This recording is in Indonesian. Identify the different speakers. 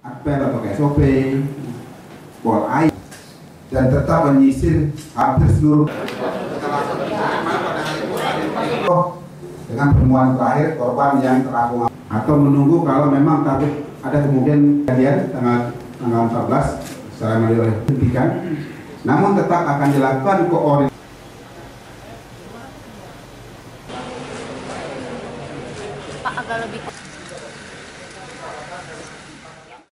Speaker 1: apel atau SOP, bol air, dan tetap menyisir hampir seluruh. Oh, dengan penemuan terakhir korban yang terapung atau menunggu kalau memang takut ada kemungkinan kejadian tanggal tanggal 14 secara mandiri dihentikan. Namun tetap akan dilakukan koordinasi.
Speaker 2: Pak agak lebih